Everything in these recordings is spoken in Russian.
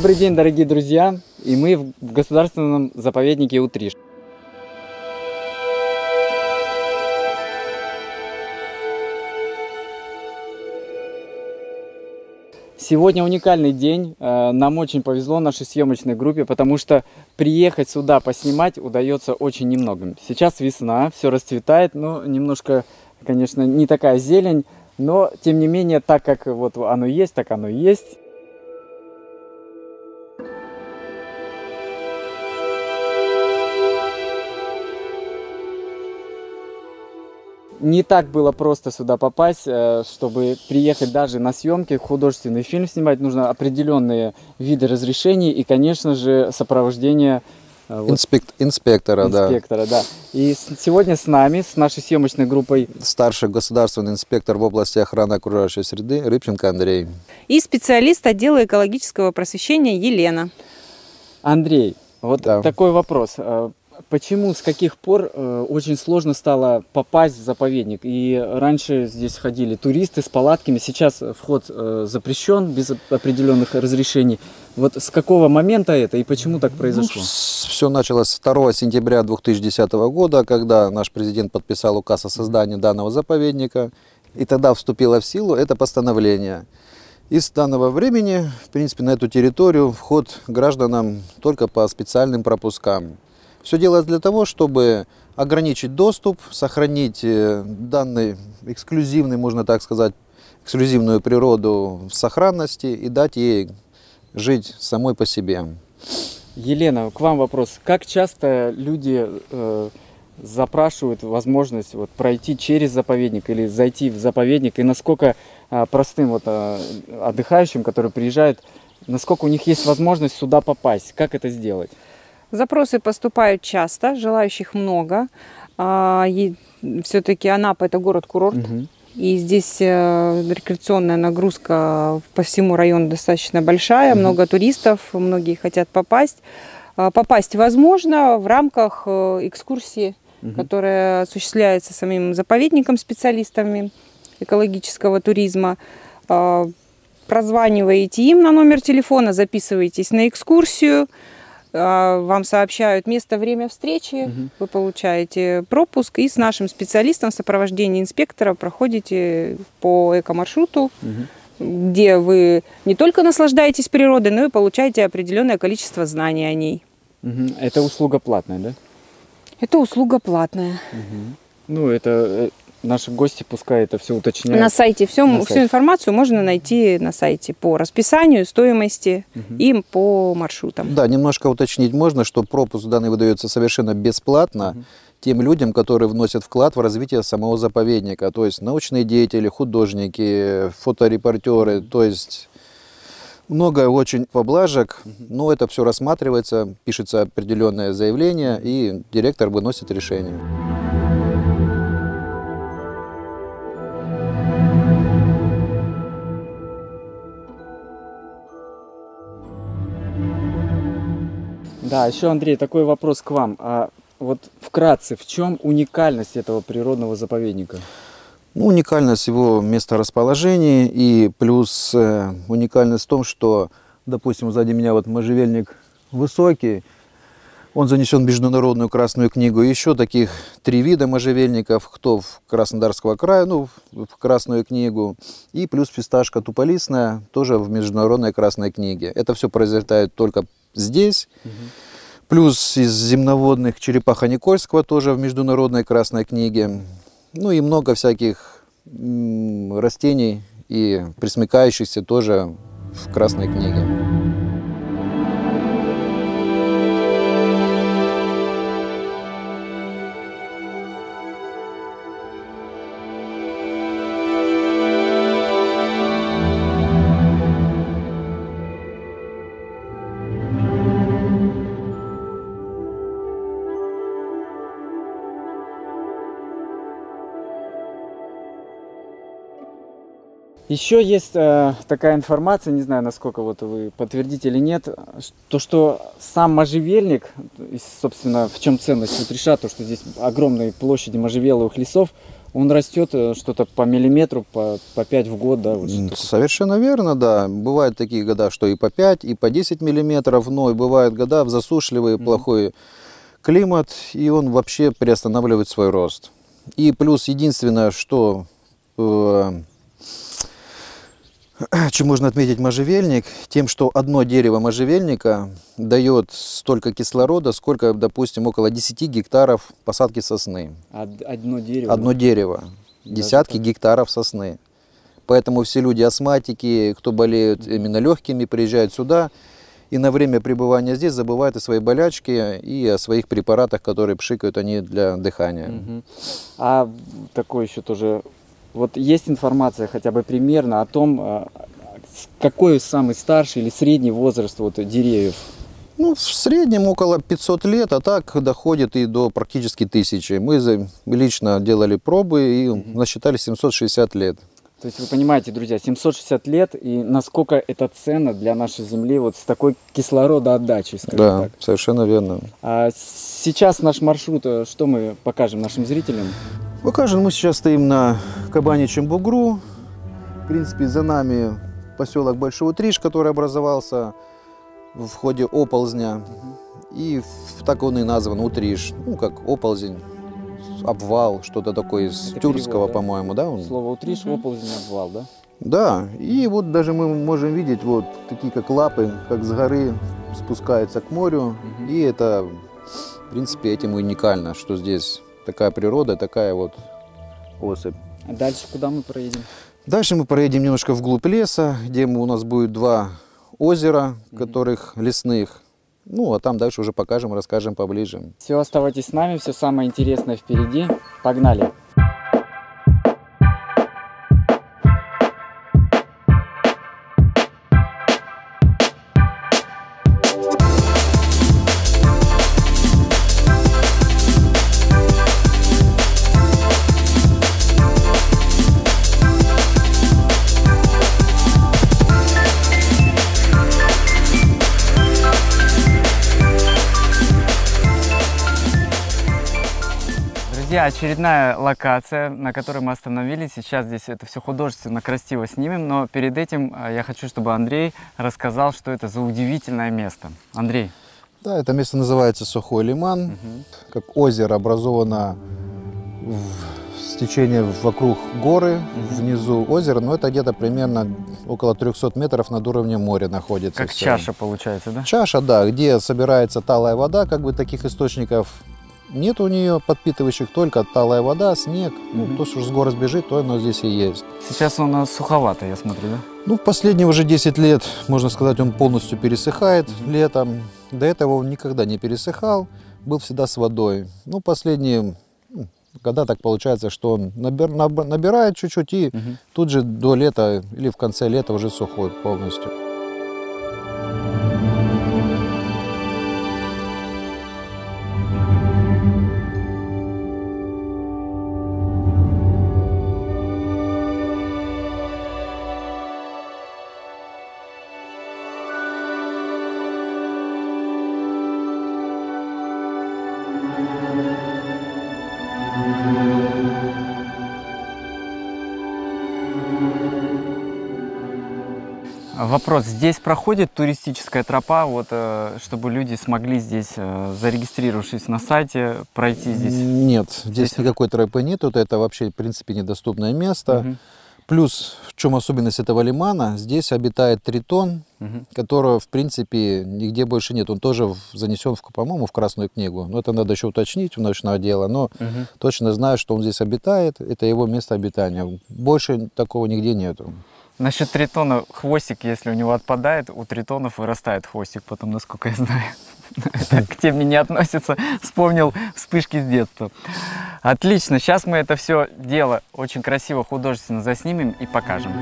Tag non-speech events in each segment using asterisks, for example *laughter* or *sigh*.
Добрый день, дорогие друзья! И мы в государственном заповеднике Утриш. Сегодня уникальный день. Э, нам очень повезло нашей съемочной группе, потому что приехать сюда поснимать удается очень немногим. Сейчас весна, все расцветает, но немножко, конечно, не такая зелень, но тем не менее, так как вот оно есть, так оно есть. Не так было просто сюда попасть, э, чтобы приехать даже на съемки, художественный фильм снимать, нужно определенные виды разрешений и, конечно же, сопровождение э, вот, Инспек... инспектора, инспектора, да. да. И сегодня с нами, с нашей съемочной группой... Старший государственный инспектор в области охраны окружающей среды Рыбченко Андрей. И специалист отдела экологического просвещения Елена. Андрей, вот да. такой вопрос. Почему, с каких пор э, очень сложно стало попасть в заповедник? И раньше здесь ходили туристы с палатками, сейчас вход э, запрещен без определенных разрешений. Вот с какого момента это и почему так произошло? Ну, все началось 2 сентября 2010 года, когда наш президент подписал указ о создании данного заповедника. И тогда вступило в силу это постановление. И с данного времени, в принципе, на эту территорию вход гражданам только по специальным пропускам. Все делается для того, чтобы ограничить доступ, сохранить э, данный эксклюзивный, можно так сказать, эксклюзивную природу в сохранности и дать ей жить самой по себе. Елена, к вам вопрос. Как часто люди э, запрашивают возможность вот, пройти через заповедник или зайти в заповедник, и насколько э, простым вот, э, отдыхающим, которые приезжают, насколько у них есть возможность сюда попасть? Как это сделать? Запросы поступают часто, желающих много. А, Все-таки Анапа это город-курорт. Угу. И здесь э, рекреационная нагрузка по всему району достаточно большая, угу. много туристов, многие хотят попасть. А, попасть возможно в рамках э, экскурсии, угу. которая осуществляется самим заповедником специалистами экологического туризма. А, прозваниваете им на номер телефона, записываетесь на экскурсию. А, вам сообщают место, время встречи, угу. вы получаете пропуск и с нашим специалистом в сопровождении инспектора проходите по экомаршруту, угу. где вы не только наслаждаетесь природой, но и получаете определенное количество знаний о ней. Угу. Это услуга платная, да? Это услуга платная. Угу. Ну, это э, наши гости пускай это все уточняют. На сайте все, на всю информацию можно найти на сайте по расписанию, стоимости угу. и по маршрутам. Да, немножко уточнить можно, что пропуск данный выдается совершенно бесплатно. Угу тем людям, которые вносят вклад в развитие самого заповедника, то есть научные деятели, художники, фоторепортеры, то есть много очень поблажек, но это все рассматривается, пишется определенное заявление, и директор выносит решение. Да, еще, Андрей, такой вопрос к вам. А вот вкратце, в чем уникальность этого природного заповедника? Ну, уникальность его месторасположения и плюс э, уникальность в том, что, допустим, сзади меня вот можжевельник высокий, он занесен в Международную Красную книгу. Еще таких три вида можжевельников, кто в Краснодарского края, ну, в Красную книгу. И плюс фисташка туполистная, тоже в Международной Красной книге. Это все произрастает только здесь. Угу. Плюс из земноводных черепаха Никольского тоже в Международной Красной книге. Ну и много всяких растений и присмыкающихся тоже в Красной книге. Еще есть э, такая информация, не знаю, насколько вот вы подтвердите или нет, то, что сам можжевельник, собственно, в чем ценность вот реша, то, что здесь огромные площади можжевеловых лесов, Он растет э, что-то по миллиметру, по, по 5 в год, да? Вот Совершенно верно, да. Бывают такие года, что и по 5, и по 10 миллиметров, но и бывают года в засушливый, mm-hmm. плохой климат, и он вообще приостанавливает свой рост. И плюс единственное, что э, *clears throat* чем можно отметить можжевельник? Тем, что одно дерево можжевельника дает столько кислорода, сколько, допустим, около 10 гектаров посадки сосны. Одно дерево? Одно дерево. Десятки Даже гектаров сосны. Поэтому все люди астматики, кто болеют именно легкими, приезжают сюда и на время пребывания здесь забывают о своей болячке и о своих препаратах, которые пшикают они для дыхания. Угу. А такой еще тоже вот есть информация хотя бы примерно о том, а, какой самый старший или средний возраст вот деревьев? Ну, в среднем около 500 лет, а так доходит и до практически тысячи. Мы лично делали пробы и насчитали 760 лет. То есть вы понимаете, друзья, 760 лет и насколько это ценно для нашей Земли вот с такой кислородоотдачей, скажем да, так. совершенно верно. А сейчас наш маршрут, э, что мы покажем нашим зрителям? Покажем, мы сейчас стоим на Кабаничьем бугру. В принципе, за нами поселок Большой Утриш, который образовался в ходе оползня. И так он и назван Утриш. Ну, как оползень, обвал, что-то такое из Это тюркского, да? по-моему, да? Он? Слово Утриш, оползень, обвал, да? Да, и вот даже мы можем видеть вот такие как лапы, как с горы спускаются к морю. Угу. И это, в принципе, этим уникально, что здесь такая природа, такая вот особь. А дальше куда мы проедем? Дальше мы проедем немножко вглубь леса, где у нас будет два озера, которых лесных. Ну, а там дальше уже покажем, расскажем поближе. Все, оставайтесь с нами, все самое интересное впереди. Погнали! Друзья, очередная локация, на которой мы остановились. Сейчас здесь это все художественно, красиво снимем, но перед этим а, я хочу, чтобы Андрей рассказал, что это за удивительное место. Андрей. Да, это место называется Сухой Лиман. Угу. Как озеро образовано в стечение вокруг горы, угу. внизу озера, но это где-то примерно около 300 метров над уровнем моря находится. Как все. чаша получается, да? Чаша, да, где собирается талая вода, как бы таких источников нет у нее подпитывающих, только талая вода, снег. Mm-hmm. Ну, то, что с гор сбежит, то оно здесь и есть. Сейчас нас суховато, я смотрю, да? Ну, в последние уже 10 лет, можно сказать, он полностью пересыхает mm-hmm. летом. До этого он никогда не пересыхал, был всегда с водой. Ну, последние ну, года так получается, что он набир, набирает чуть-чуть и угу. тут же до лета или в конце лета уже сухой полностью. Вопрос. Здесь проходит туристическая тропа, вот, э, чтобы люди смогли здесь, э, зарегистрировавшись на сайте, пройти здесь? Нет, здесь, здесь никакой тропы нет. Вот это вообще, в принципе, недоступное место. Угу. Плюс, в чем особенность этого лимана, здесь обитает тритон, угу. которого, в принципе, нигде больше нет. Он тоже занесен, по-моему, в Красную книгу. Но это надо еще уточнить у научного отдела. Но угу. точно знаю, что он здесь обитает. Это его место обитания. Больше такого нигде нету. Насчет тритона хвостик, если у него отпадает, у тритонов вырастает хвостик, потом, насколько я знаю. К теме не относится. Вспомнил вспышки с детства. Отлично, сейчас мы это все дело очень красиво, художественно заснимем и покажем.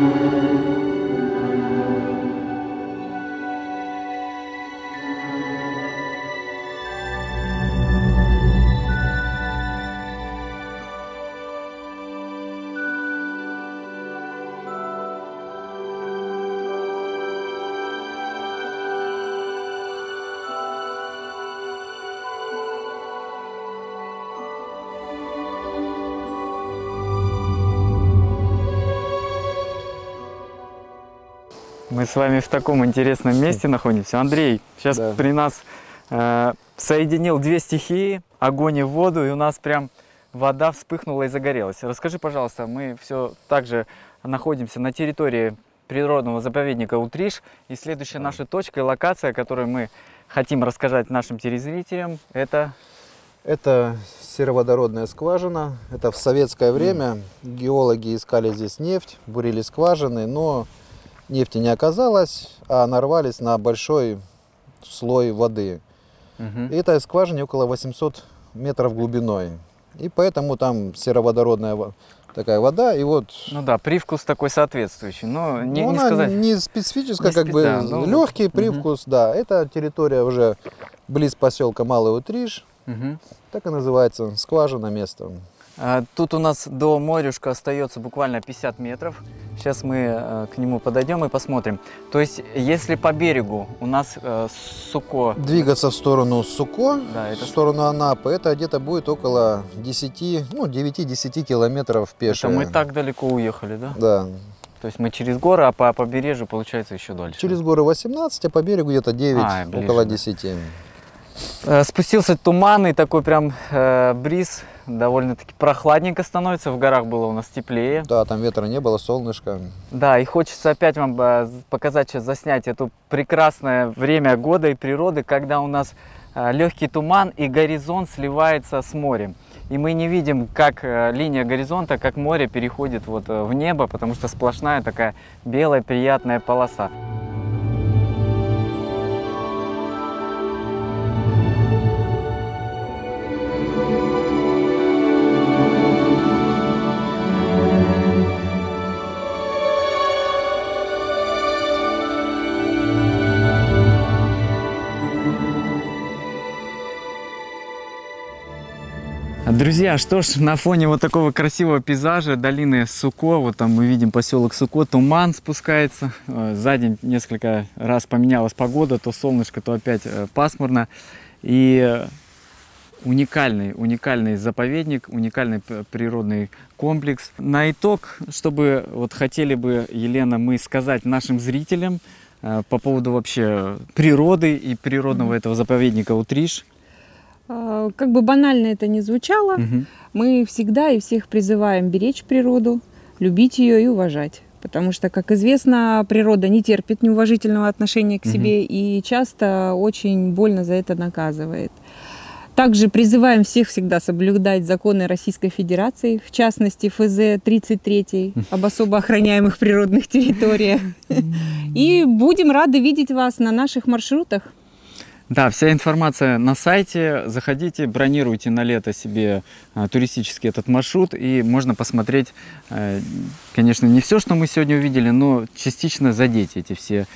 Thank you. Мы с вами в таком интересном месте находимся. Андрей, сейчас Да. при нас э, соединил две стихии, огонь и воду, и у нас прям вода вспыхнула и загорелась. Расскажи, пожалуйста, мы все также находимся на территории природного заповедника Утриш, и следующая наша точка и локация, которую мы хотим рассказать нашим телезрителям, это Это сероводородная скважина. Это в советское время геологи искали здесь нефть, бурили скважины, но нефти не оказалось, а нарвались на большой слой воды. Мгм. И этой скважине около 800 метров глубиной. И поэтому там сероводородная во- такая вода. И вот Ну да, привкус такой соответствующий, но не, ну, не сказать. не специфическая, Не как бы да, ну, легкий привкус, да. Это территория уже близ поселка Малый Утриш. Мгм. Так и называется, скважина место. А, Тут у нас до морюшка остается буквально 50 метров. Сейчас мы э, к нему подойдем и посмотрим. То есть, если по берегу у нас э, суко, Двигаться в сторону Суко, Да, в это- сторону Анапы, это где-то будет около 10, ну 9-10 километров это пешее. мы так далеко уехали, да? Да. То есть мы через горы, а по побережью получается еще дальше. Через горы 18, а по берегу где-то 9, А, ближе, около да. 10. Э, Спустился туманный такой прям э, бриз, довольно-таки прохладненько становится. В горах было у нас теплее. Да, там ветра не было, солнышко. Да, и хочется опять вам э, показать, сейчас заснять это прекрасное время года и природы, когда у нас легкий туман и горизонт сливается с морем. И мы не видим, как э, линия горизонта, как море переходит вот э, в небо, потому что сплошная такая белая приятная полоса. Друзья, что ж, на фоне вот такого красивого пейзажа долины Суко, вот там мы видим поселок Суко, туман спускается. Э, За день несколько раз поменялась погода, то солнышко, то опять э, пасмурно. И э, уникальный, уникальный заповедник, уникальный природный комплекс. На итог, чтобы вот хотели бы, Елена, мы сказать нашим зрителям по поводу вообще природы и природного этого заповедника Утриш. А, Как бы банально это ни звучало, Мгм. мы всегда и всех призываем беречь природу, любить ее и уважать. Потому что, как известно, природа не терпит неуважительного отношения к себе и часто очень больно за это наказывает. Также призываем всех всегда соблюдать законы Российской Федерации, в частности ФЗ 33 *laughs* об особо охраняемых природных территориях. И будем рады видеть вас на наших маршрутах. Да, вся информация на сайте. Заходите, бронируйте на лето себе а, туристический этот маршрут, и можно посмотреть, э, конечно, не все, что мы сегодня увидели, но частично задеть эти все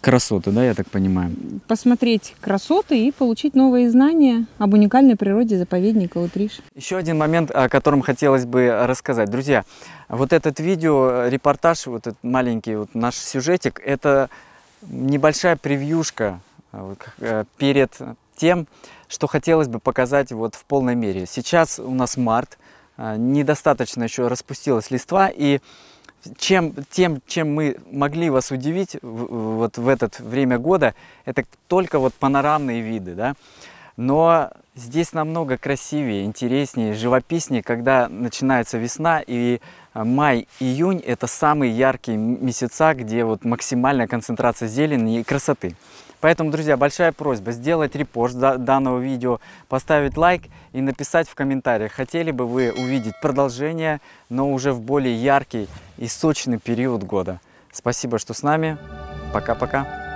красоты, да, я так понимаю. посмотреть красоты и получить новые знания об уникальной природе заповедника Утриш. Еще один момент, о котором хотелось бы рассказать. Друзья, вот этот видео, репортаж, вот этот маленький вот наш сюжетик, это небольшая превьюшка э, перед тем, что хотелось бы показать вот в полной мере. Сейчас у нас март, а, недостаточно еще распустилась листва, и чем, тем, чем мы могли вас удивить вот в это время года, это только вот панорамные виды, да. Но здесь намного красивее, интереснее, живописнее, когда начинается весна и а, май-июнь это самые яркие месяца, где вот максимальная концентрация зелени и красоты. Поэтому, друзья, большая просьба сделать репост да- данного видео, поставить лайк и написать в комментариях, хотели бы вы увидеть продолжение, но уже в более яркий и сочный период года. Спасибо, что с нами. Пока-пока.